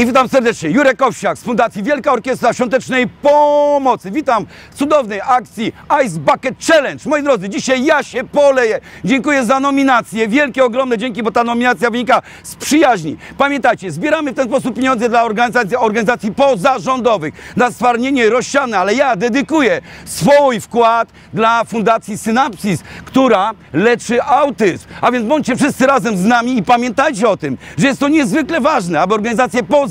I witam serdecznie, Jurek Owsiak z Fundacji Wielka Orkiestra Świątecznej Pomocy. Witam w cudownej akcji Ice Bucket Challenge. Moi drodzy, dzisiaj ja się poleję. Dziękuję za nominację. Wielkie, ogromne dzięki, bo ta nominacja wynika z przyjaźni. Pamiętajcie, zbieramy w ten sposób pieniądze dla organizacji, organizacji pozarządowych na stwarnienie rozsiane, ale ja dedykuję swój wkład dla Fundacji Synapsis, która leczy autyzm. A więc bądźcie wszyscy razem z nami i pamiętajcie o tym, że jest to niezwykle ważne, aby organizacje pozarządowe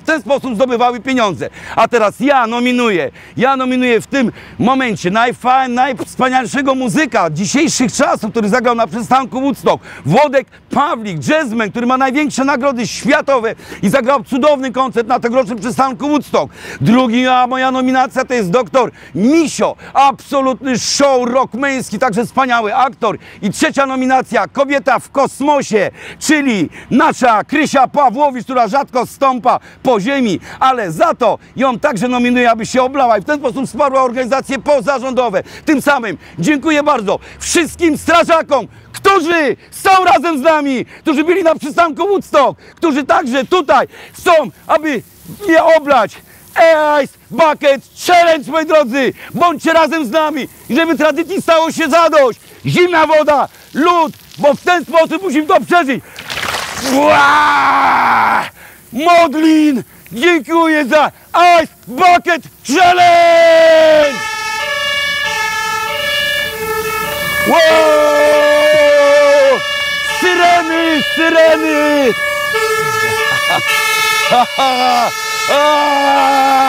w ten sposób zdobywały pieniądze. A teraz ja nominuję, ja nominuję w tym momencie najfa, najwspanialszego muzyka dzisiejszych czasów, który zagrał na przystanku Woodstock, Włodek Pawlik, jazzman, który ma największe nagrody światowe i zagrał cudowny koncert na tegorocznym przystanku Woodstock. Drugi, a moja nominacja to jest doktor Misio, absolutny show rock męski, także wspaniały aktor. I trzecia nominacja, kobieta w kosmosie, czyli nasza Krysia Pawłowicz, która rzadko stąpa po ziemi, ale za to ją także nominuję, aby się oblała i w ten sposób wsparła organizacje pozarządowe. Tym samym dziękuję bardzo wszystkim strażakom, którzy są razem z nami, którzy byli na przystanku Woodstock, którzy także tutaj są, aby mnie oblać. Ice Bucket Challenge, moi drodzy! Bądźcie razem z nami, żeby tradycji stało się zadość. Zimna woda, lód, bo w ten sposób musimy to przeżyć. Ua! Modlin, dziękuję za Ice Bucket Challenge! Wow! Syreny, syreny! Ah!